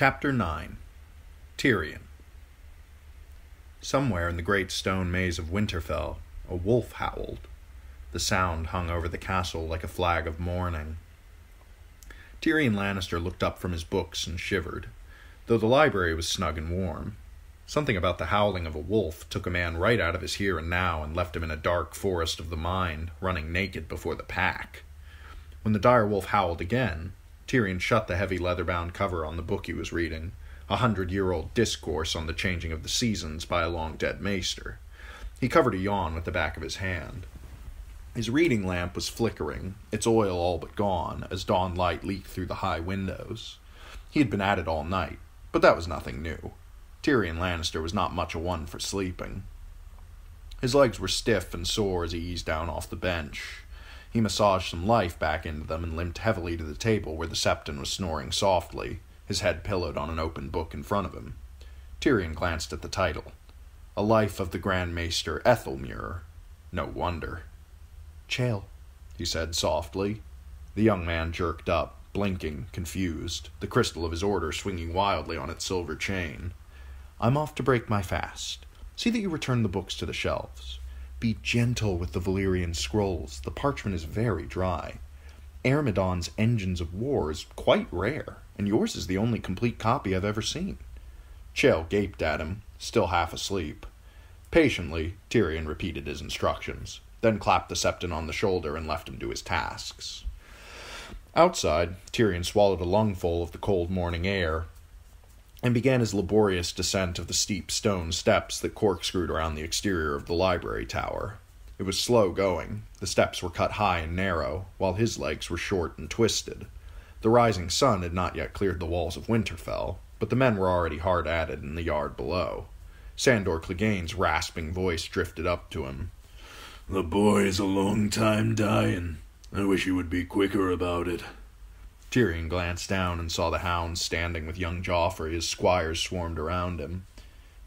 Chapter 9 Tyrion Somewhere in the great stone maze of Winterfell, a wolf howled. The sound hung over the castle like a flag of mourning. Tyrion Lannister looked up from his books and shivered, though the library was snug and warm. Something about the howling of a wolf took a man right out of his here and now and left him in a dark forest of the mind, running naked before the pack. When the dire wolf howled again, Tyrion shut the heavy leather bound cover on the book he was reading, a hundred year old discourse on the changing of the seasons by a long dead maester. He covered a yawn with the back of his hand. His reading lamp was flickering, its oil all but gone, as dawn light leaked through the high windows. He had been at it all night, but that was nothing new. Tyrion Lannister was not much a one for sleeping. His legs were stiff and sore as he eased down off the bench. He massaged some life back into them and limped heavily to the table where the Septon was snoring softly, his head pillowed on an open book in front of him. Tyrion glanced at the title. A Life of the Grand Maester Aethelmure. No wonder. Chayle, he said softly. The young man jerked up, blinking, confused, the crystal of his order swinging wildly on its silver chain. I'm off to break my fast. See that you return the books to the shelves. Be gentle with the Valyrian scrolls. The parchment is very dry. Ayrmidon's Engines of War is quite rare, and yours is the only complete copy I've ever seen. Chayle gaped at him, still half asleep. Patiently, Tyrion repeated his instructions, then clapped the Septon on the shoulder and left him to his tasks. Outside, Tyrion swallowed a lungful of the cold morning air and began his laborious descent of the steep stone steps that corkscrewed around the exterior of the library tower. It was slow going. The steps were cut high and narrow, while his legs were short and twisted. The rising sun had not yet cleared the walls of Winterfell, but the men were already hard at it in the yard below. Sandor Clegane's rasping voice drifted up to him. The boy is a long time dying. I wish you would be quicker about it. Tyrion glanced down and saw the hounds standing with young Joffrey as squires swarmed around him.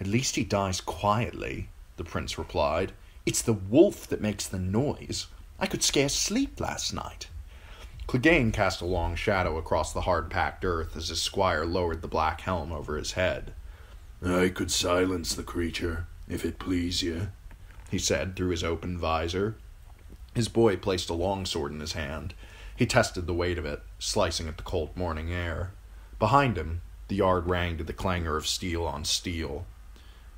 At least he dies quietly, the prince replied. It's the wolf that makes the noise. I could scarce sleep last night. Clegane cast a long shadow across the hard packed earth as his squire lowered the black helm over his head. I could silence the creature, if it please you, he said through his open visor. His boy placed a long sword in his hand he tested the weight of it, slicing at the cold morning air. Behind him, the yard rang to the clangor of steel on steel.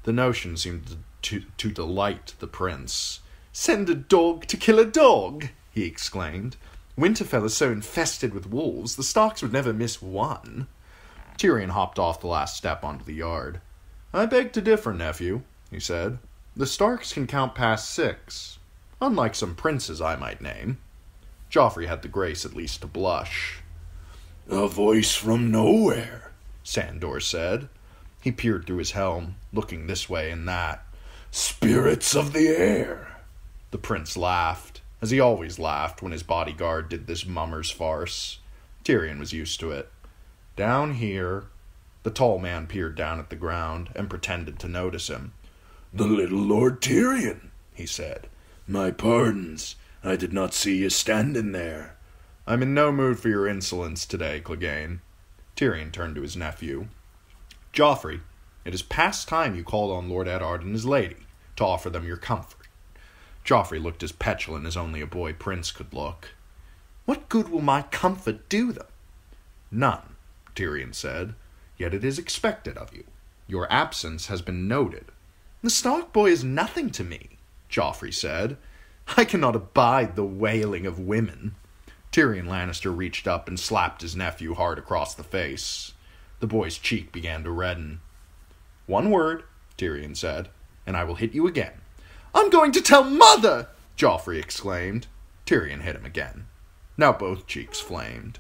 The notion seemed to, to, delight the prince. Send a dog to kill a dog! he exclaimed. Winterfell is so infested with wolves, the Starks would never miss one. Tyrion hopped off the last step onto the yard. I beg to differ, nephew, he said. The Starks can count past six, unlike some princes I might name. Joffrey had the grace at least to blush. A voice from nowhere, Sandor said. He peered through his helm, looking this way and that. Spirits of the air. The prince laughed, as he always laughed when his bodyguard did this mummer's farce. Tyrion was used to it. Down here, the tall man peered down at the ground and pretended to notice him. The little Lord Tyrion, he said. My pardons. I did not see you standing there. I'm in no mood for your insolence today, Clegane. Tyrion turned to his nephew. Joffrey, it is past time you called on Lord Eddard and his lady to offer them your comfort. Joffrey looked as petulant as only a boy prince could look. What good will my comfort do them? None, Tyrion said, yet it is expected of you. Your absence has been noted. The Stark boy is nothing to me, Joffrey said, I cannot abide the wailing of women. Tyrion Lannister reached up and slapped his nephew hard across the face. The boy's cheek began to redden. One word, Tyrion said, and I will hit you again. I'm going to tell mother! Joffrey exclaimed. Tyrion hit him again. Now both cheeks flamed.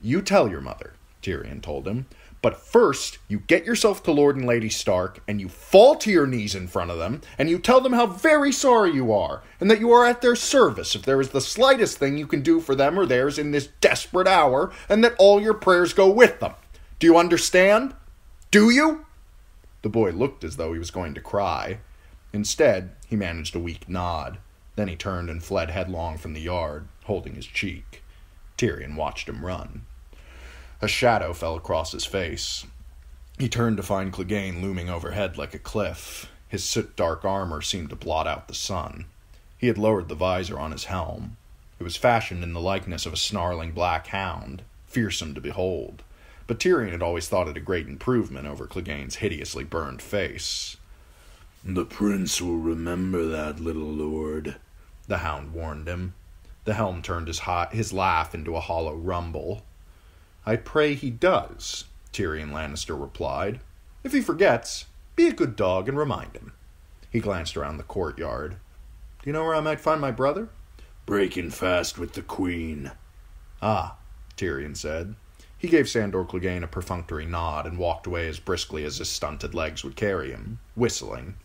You tell your mother, Tyrion told him. But first, you get yourself to Lord and Lady Stark, and you fall to your knees in front of them, and you tell them how very sorry you are, and that you are at their service if there is the slightest thing you can do for them or theirs in this desperate hour, and that all your prayers go with them. Do you understand? Do you? The boy looked as though he was going to cry. Instead, he managed a weak nod. Then he turned and fled headlong from the yard, holding his cheek. Tyrion watched him run. A shadow fell across his face. He turned to find Clegane looming overhead like a cliff. His soot dark armor seemed to blot out the sun. He had lowered the visor on his helm. It was fashioned in the likeness of a snarling black hound, fearsome to behold, but Tyrion had always thought it a great improvement over Clegane's hideously burned face. The prince will remember that, little lord, the hound warned him. The helm turned his, hot, his laugh into a hollow rumble. I pray he does, Tyrion Lannister replied. If he forgets, be a good dog and remind him. He glanced around the courtyard. Do you know where I might find my brother? Breaking fast with the queen. Ah, Tyrion said. He gave Sandor Clegane a perfunctory nod and walked away as briskly as his stunted legs would carry him, whistling.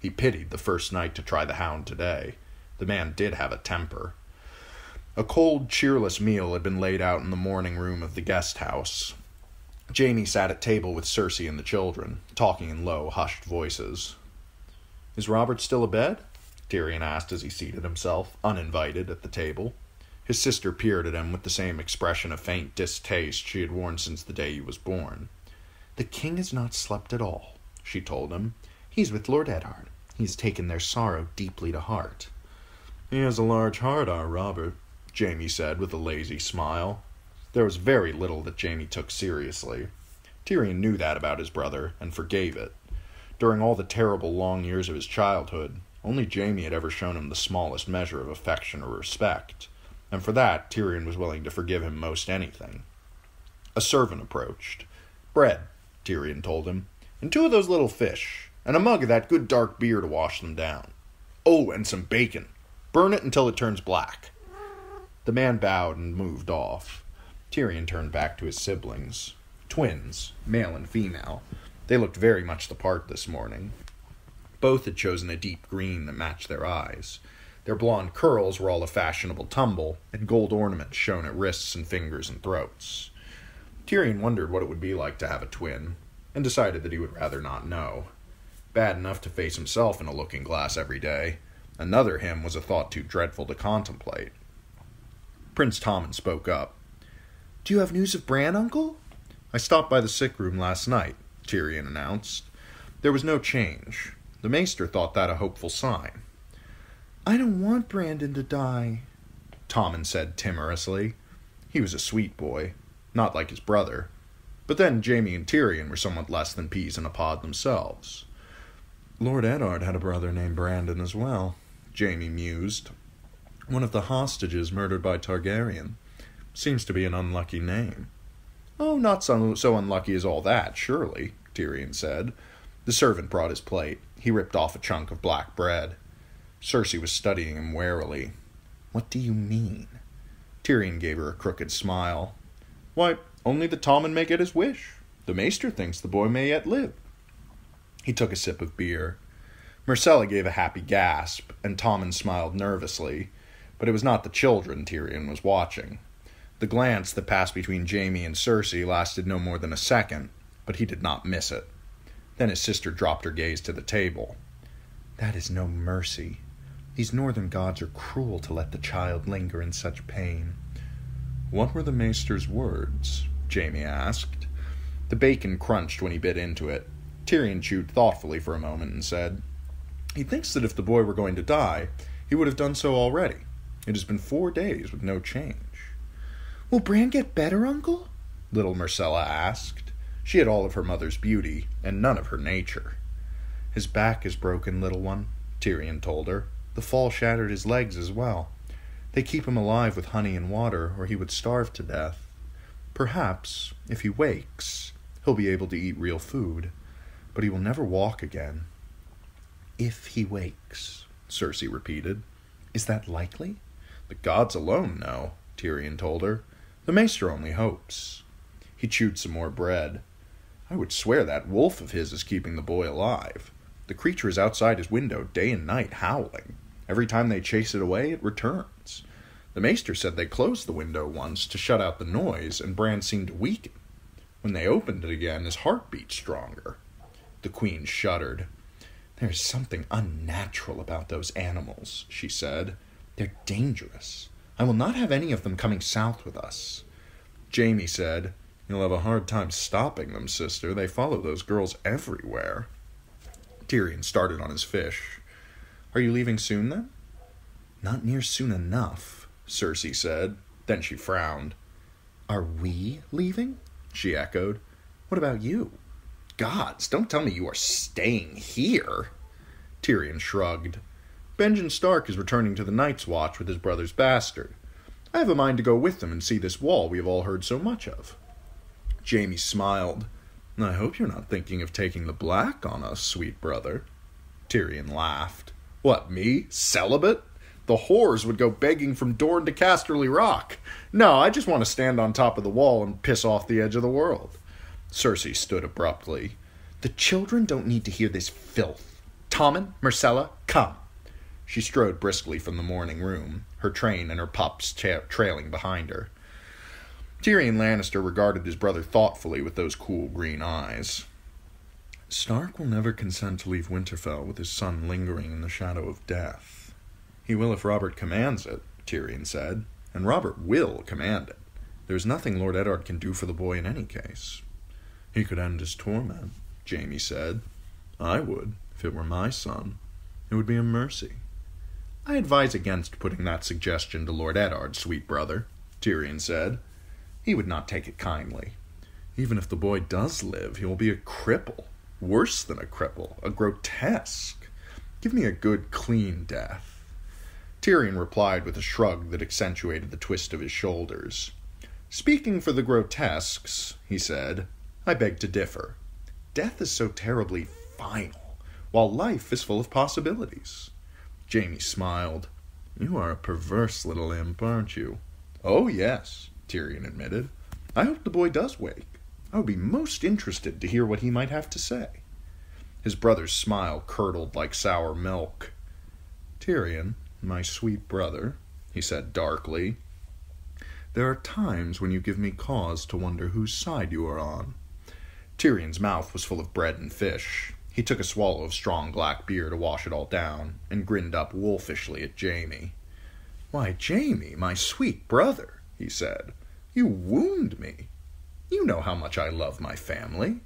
He pitied the first knight to try the hound today. The man did have a temper. A cold, cheerless meal had been laid out in the morning room of the guest house. Jaime sat at table with Cersei and the children, talking in low, hushed voices. Is Robert still abed? Tyrion asked as he seated himself, uninvited, at the table. His sister peered at him with the same expression of faint distaste she had worn since the day he was born. The king has not slept at all, she told him. He's with Lord Eddard. He has taken their sorrow deeply to heart. He has a large heart, our Robert, Jaime said with a lazy smile. There was very little that Jaime took seriously. Tyrion knew that about his brother, and forgave it. During all the terrible long years of his childhood, only Jaime had ever shown him the smallest measure of affection or respect, and for that Tyrion was willing to forgive him most anything. A servant approached. Bread, Tyrion told him, and two of those little fish, and a mug of that good dark beer to wash them down. Oh, and some bacon. Burn it until it turns black. The man bowed and moved off. Tyrion turned back to his siblings. Twins, male and female. They looked very much the part this morning. Both had chosen a deep green that matched their eyes. Their blond curls were all a fashionable tumble, and gold ornaments shone at wrists and fingers and throats. Tyrion wondered what it would be like to have a twin, and decided that he would rather not know. Bad enough to face himself in a looking glass every day. Another him was a thought too dreadful to contemplate. Prince Tommen spoke up. Do you have news of Bran, Uncle? I stopped by the sick room last night, Tyrion announced. There was no change. The maester thought that a hopeful sign. I don't want Brandon to die, Tommen said timorously. He was a sweet boy, not like his brother. But then Jaime and Tyrion were somewhat less than peas in a pod themselves. Lord Eddard had a brother named Brandon as well, Jaime mused. One of the hostages murdered by Targaryen. Seems to be an unlucky name. Oh, not so, so unlucky as all that, surely, Tyrion said. The servant brought his plate. He ripped off a chunk of black bread. Cersei was studying him warily. What do you mean? Tyrion gave her a crooked smile. Why, only the Tommen may get his wish. The maester thinks the boy may yet live. He took a sip of beer. Myrcella gave a happy gasp, and Tommen smiled nervously, but it was not the children Tyrion was watching. The glance that passed between Jaime and Cersei lasted no more than a second, but he did not miss it. Then his sister dropped her gaze to the table. That is no mercy. These northern gods are cruel to let the child linger in such pain. What were the maester's words? Jaime asked. The bacon crunched when he bit into it. Tyrion chewed thoughtfully for a moment and said, He thinks that if the boy were going to die, he would have done so already. It has been four days with no change. Will Bran get better, Uncle? Little Myrcella asked. She had all of her mother's beauty, and none of her nature. His back is broken, little one, Tyrion told her. The fall shattered his legs as well. They keep him alive with honey and water, or he would starve to death. Perhaps, if he wakes, he'll be able to eat real food, but he will never walk again. If he wakes, Cersei repeated. Is that likely? The gods alone know, Tyrion told her. The maester only hopes. He chewed some more bread. I would swear that wolf of his is keeping the boy alive. The creature is outside his window day and night, howling. Every time they chase it away, it returns. The maester said they closed the window once to shut out the noise, and Bran seemed to weaken. When they opened it again, his heart beat stronger. The queen shuddered. There is something unnatural about those animals, she said. They're dangerous. I will not have any of them coming south with us. Jaime said, You'll have a hard time stopping them, sister. They follow those girls everywhere. Tyrion started on his fish. Are you leaving soon, then? Not near soon enough, Cersei said. Then she frowned. Are we leaving? she echoed. What about you? Gods, don't tell me you are staying here. Tyrion shrugged. Benjen Stark is returning to the Night's Watch with his brother's bastard. I have a mind to go with them and see this wall we have all heard so much of. Jaime smiled. I hope you're not thinking of taking the black on us, sweet brother. Tyrion laughed. What, me? Celibate? The whores would go begging from Dorne to Casterly Rock. No, I just want to stand on top of the wall and piss off the edge of the world. Cersei stood abruptly. The children don't need to hear this filth. Tommen, Myrcella, come. She strode briskly from the morning room, her train and her pups tra- trailing behind her. Tyrion Lannister regarded his brother thoughtfully with those cool green eyes. Stark will never consent to leave Winterfell with his son lingering in the shadow of death. He will if Robert commands it, Tyrion said, and Robert will command it. There's nothing Lord Eddard can do for the boy in any case. He could end his torment, Jaime said. I would, if it were my son. It would be a mercy. I advise against putting that suggestion to Lord Eddard, sweet brother, Tyrion said. He would not take it kindly. Even if the boy does live, he will be a cripple. Worse than a cripple, a grotesque. Give me a good, clean death. Tyrion replied with a shrug that accentuated the twist of his shoulders. Speaking for the grotesques, he said, I beg to differ. Death is so terribly final, while life is full of possibilities. Jaime smiled. You are a perverse little imp, aren't you? Oh, yes, Tyrion admitted. I hope the boy does wake. I would be most interested to hear what he might have to say. His brother's smile curdled like sour milk. Tyrion, my sweet brother, he said darkly, there are times when you give me cause to wonder whose side you are on. Tyrion's mouth was full of bread and fish. He took a swallow of strong black beer to wash it all down, and grinned up wolfishly at Jaime. Why, Jaime, my sweet brother, he said, you wound me. You know how much I love my family.